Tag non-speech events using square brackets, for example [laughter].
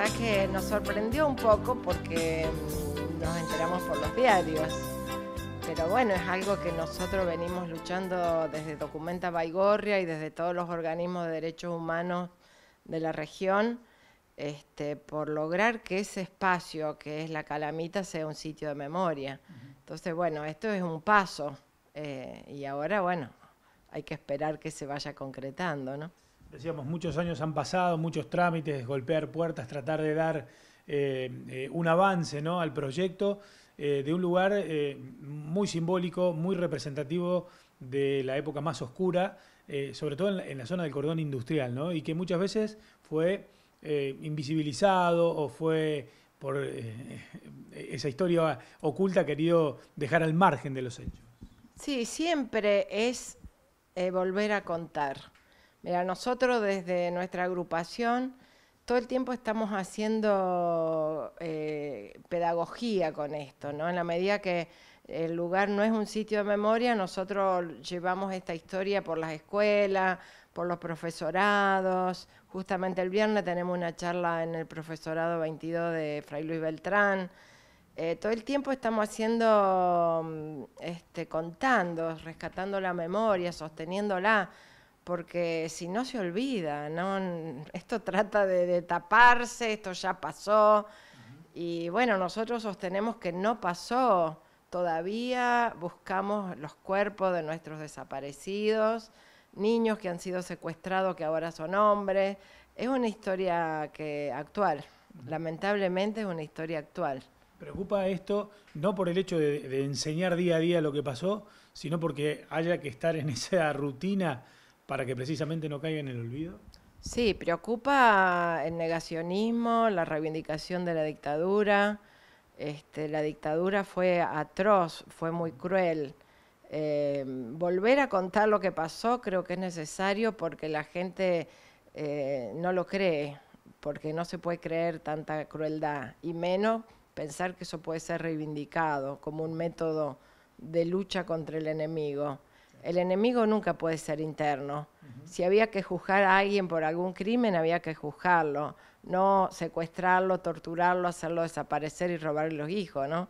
verdad que nos sorprendió un poco porque mm, nos enteramos por los diarios. Pero bueno, es algo que nosotros venimos luchando desde Documenta Baigorria y desde todos los organismos de derechos humanos de la región este, por lograr que ese espacio que es la calamita sea un sitio de memoria. Entonces, bueno, esto es un paso eh, y ahora, bueno, hay que esperar que se vaya concretando, ¿no? Decíamos, muchos años han pasado, muchos trámites, golpear puertas, tratar de dar eh, eh, un avance al proyecto de un lugar muy simbólico, muy representativo de la época más oscura, sobre todo en la, zona del cordón industrial, y que muchas veces fue invisibilizado o fue por esa historia oculta querido dejar al margen de los hechos. Sí, siempre es volver a contar. Mira, nosotros desde nuestra agrupación todo el tiempo estamos haciendo eh, pedagogía con esto, ¿no? En la medida que el lugar no es un sitio de memoria, nosotros llevamos esta historia por las escuelas, por los profesorados. Justamente el viernes tenemos una charla en el profesorado 22 de Fray Luis Beltrán. Eh, todo el tiempo estamos haciendo, mm, este, contando, rescatando la memoria, sosteniéndola porque si no se olvida, ¿no? Esto [laughs] trata de, taparse, esto ya pasó, y bueno, nosotros sostenemos que no pasó, todavía buscamos los cuerpos de nuestros desaparecidos, niños que han sido secuestrados que ahora son hombres, es una historia que actual, lamentablemente es una historia actual. ¿Preocupa esto no por el hecho de enseñar día a día lo que pasó, sino porque haya que estar en [laughs] esa rutina para que precisamente no caiga en el olvido? Sí, preocupa el negacionismo, la reivindicación de la dictadura. Este, la dictadura fue atroz, fue muy cruel. Eh, volver a contar lo que pasó creo que es necesario porque la gente eh, no lo cree, porque no se puede creer tanta crueldad, y menos pensar que eso puede ser reivindicado como un método de lucha contra el enemigo. El enemigo nunca puede ser interno. Si había que juzgar a alguien por algún crimen, había que juzgarlo, no secuestrarlo, torturarlo, hacerlo desaparecer y robarle los hijos, ¿no?